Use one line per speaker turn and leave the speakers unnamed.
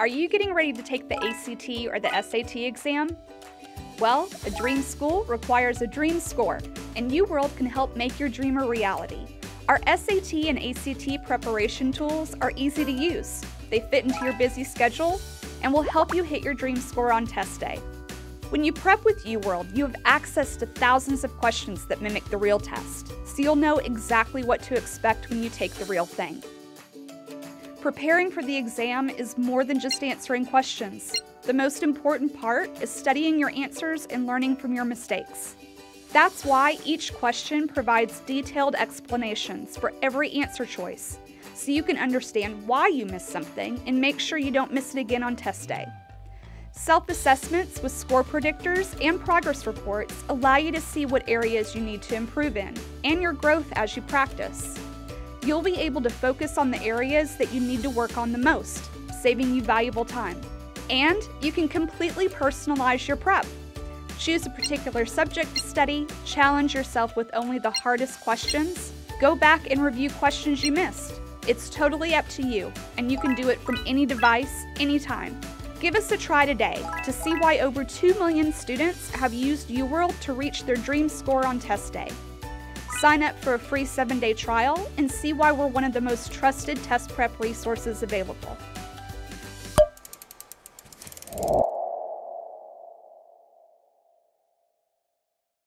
Are you getting ready to take the ACT or the SAT exam? Well, a dream school requires a dream score, and UWorld can help make your dream a reality. Our SAT and ACT preparation tools are easy to use. They fit into your busy schedule and will help you hit your dream score on test day. When you prep with UWorld, you have access to thousands of questions that mimic the real test, so you'll know exactly what to expect when you take the real thing. Preparing for the exam is more than just answering questions. The most important part is studying your answers and learning from your mistakes. That's why each question provides detailed explanations for every answer choice, so you can understand why you missed something and make sure you don't miss it again on test day. Self assessments with score predictors and progress reports allow you to see what areas you need to improve in and your growth as you practice you'll be able to focus on the areas that you need to work on the most, saving you valuable time. And you can completely personalize your prep. Choose a particular subject to study, challenge yourself with only the hardest questions, go back and review questions you missed. It's totally up to you, and you can do it from any device, anytime. Give us a try today to see why over 2 million students have used UWorld to reach their dream score on test day. Sign up for a free seven day trial and see why we're one of the most trusted test prep resources available.